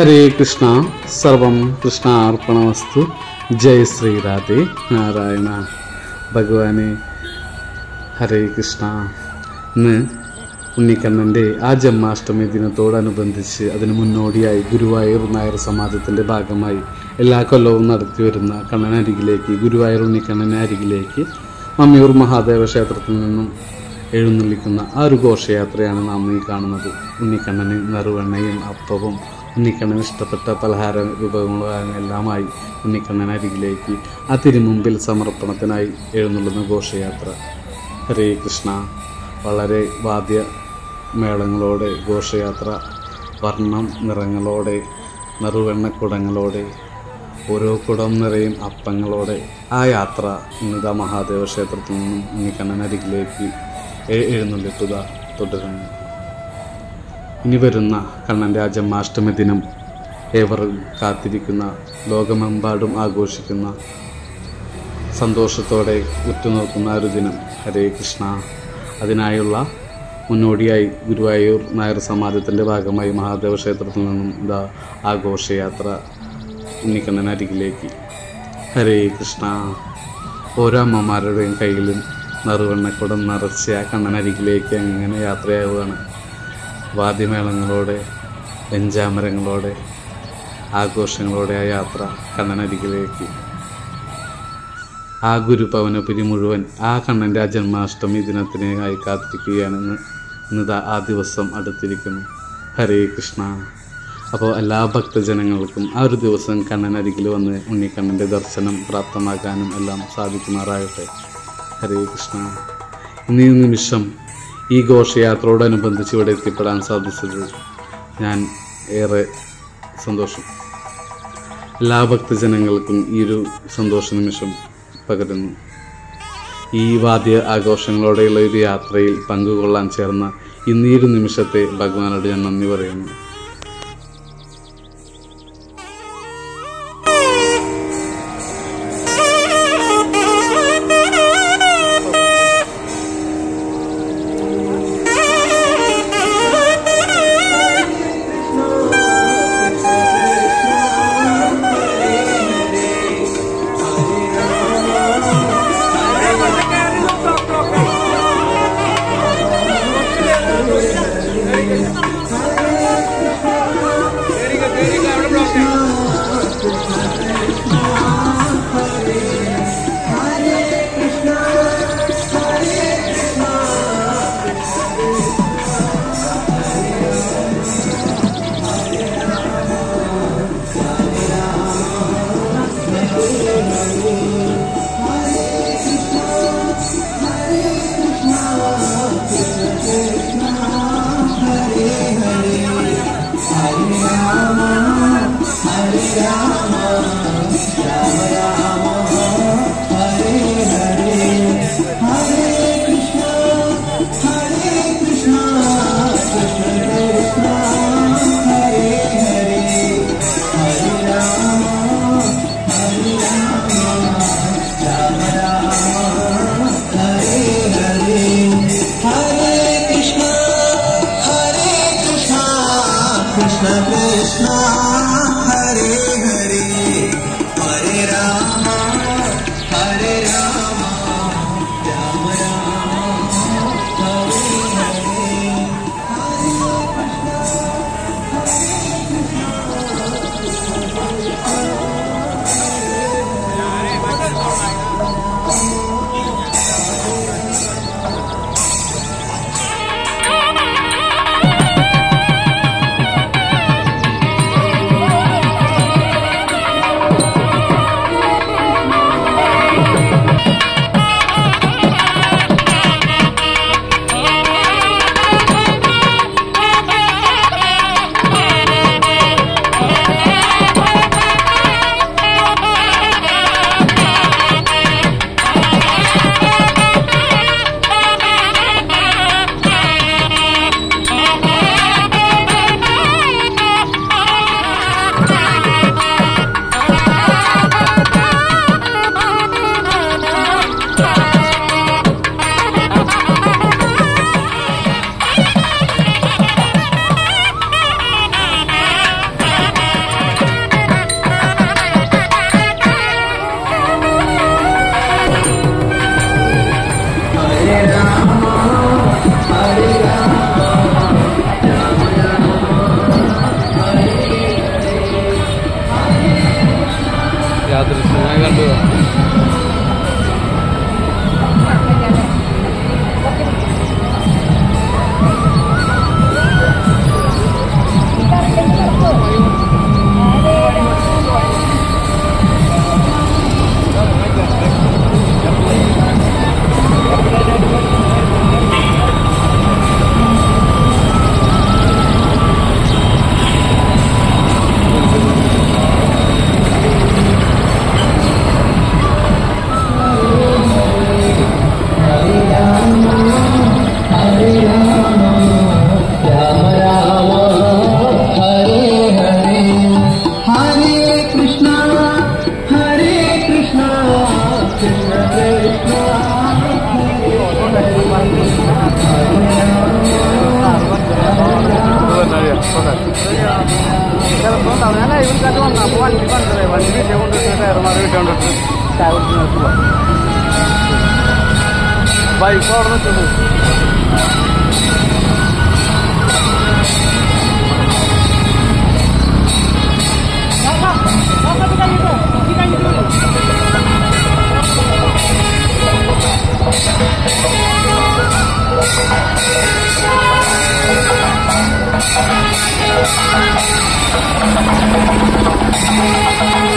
ഹരേ കൃഷ്ണ. സർവം കൃഷ്ണാർപ്പണമസ്തു. ജയ ശ്രീരാധേ നാരായണ. ഭഗവാനെ ഹരേ കൃഷ്ണ. ഇന്ന് ഉണ്ണിക്കണ്ണന്റെ ആ ജന്മാഷ്ടമി ദിനത്തോടനുബന്ധിച്ച് അതിന് മുന്നോടിയായി ഗുരുവായൂർ നായർ സമാജത്തിന്റെ ഭാഗമായി എല്ലാ കൊല്ലവും നടത്തി വരുന്ന കണ്ണനരികിലേക്ക് ഗുരുവായൂർ ഉണ്ണിക്കണ്ണനെ അരികിലേക്ക് മമ്മിയൂർ മഹാദേവ ക്ഷേത്രത്തിൽ നിന്നും എഴുന്നള്ളിക്കുന്ന ആ ഒരു ഘോഷയാത്രയാണ് നാം ഈ കാണുന്നത്. ഉണ്ണിക്കണ്ണന് നറുവെണ്ണയും അപ്പവും ഉണ്ണിക്കണ്ണന് ഇഷ്ടപ്പെട്ട പലഹാര വിഭവങ്ങളും എല്ലാമായി ഉണ്ണിക്കണ്ണൻ അരികിലേക്ക് ആ തിരുമുമ്പിൽ സമർപ്പണത്തിനായി എഴുന്നള്ളുന്ന ഘോഷയാത്ര. ഹരേ കൃഷ്ണ. വളരെ വാദ്യ മേളങ്ങളോടെ ഘോഷയാത്ര. വർണം നിറങ്ങളോടെ നറുവെണ്ണക്കുടങ്ങളോടെ ഓരോ കുടം നിറയും അപ്പങ്ങളോടെ ആ യാത്ര ഇന്നിതാ മഹാദേവ ക്ഷേത്രത്തിൽ നിന്നും ഉണ്ണിക്കണ്ണൻ അരികിലേക്ക് എഴുന്നള്ളിട്ടുക തുടരുന്നു. ഇനി വരുന്ന കണ്ണൻ രാജമാഷ്ടമി ദിനം. ഏവരും കാത്തിരിക്കുന്ന ലോകമെമ്പാടും ആഘോഷിക്കുന്ന സന്തോഷത്തോടെ ഉറ്റുനോക്കുന്ന ഒരു ദിനം. ഹരേ കൃഷ്ണ. അതിനായുള്ള മുന്നോടിയായി ഗുരുവായൂർ നായർ സമാജത്തിന്റെ ഭാഗമായി മഹാദേവ ക്ഷേത്രത്തിൽ നിന്നും ഇതാ ആഘോഷയാത്ര ഉണ്ണിക്കണ്ണൻ അരികിലേക്ക് ഹരേ കൃഷ്ണ. ഓരോ അമ്മമാരുടെയും കയ്യിലും നറുവെണ്ണക്കുടം നിറച്ച് ആ കണ്ണനരികിലേക്ക് അങ്ങനെ യാത്രയാവുകയാണ്. വാദ്യമേളങ്ങളോടെ വെഞ്ചാമരങ്ങളോടെ ആഘോഷങ്ങളോടെ ആ യാത്ര കണ്ണനരികിലേക്ക്. ആ ഗുരുഭവനപുരി മുഴുവൻ ആ കണ്ണന്റെ ആ ജന്മാഷ്ടമി ദിനത്തിനായി കാത്തിരിക്കുകയാണെന്ന് ഇന്നിതാ ആ ദിവസം അടുത്തിരിക്കുന്നു. ഹരേ കൃഷ്ണ. അപ്പോൾ എല്ലാ ഭക്തജനങ്ങൾക്കും ആ ഒരു ദിവസം കണ്ണനരികിൽ വന്ന് ഉണ്ണിക്കണ്ണന്റെ ദർശനം പ്രാപ്തമാക്കാനും എല്ലാം സാധിക്കുമാറാകട്ടെ. ഹരേ കൃഷ്ണ. ഇന്നീ നിമിഷം ഈ ഘോഷയാത്രയോടനുബന്ധിച്ച് ഇവിടെ എത്തിപ്പെടാൻ സാധിച്ചത് ഞാൻ ഏറെ സന്തോഷം. എല്ലാ ഭക്തജനങ്ങൾക്കും ഈ ഒരു സന്തോഷ നിമിഷം പകരുന്നു. ഈ വാദ്യ ആഘോഷങ്ങളോടെയുള്ള ഒരു യാത്രയിൽ പങ്കുകൊള്ളാൻ ചേർന്ന ഇന്നീ ഒരു നിമിഷത്തെ ഭഗവാനോട് ഞാൻ നന്ദി പറയുന്നു. Krishna Krishna. Ngoài. 2002 by far not to lose Thank you.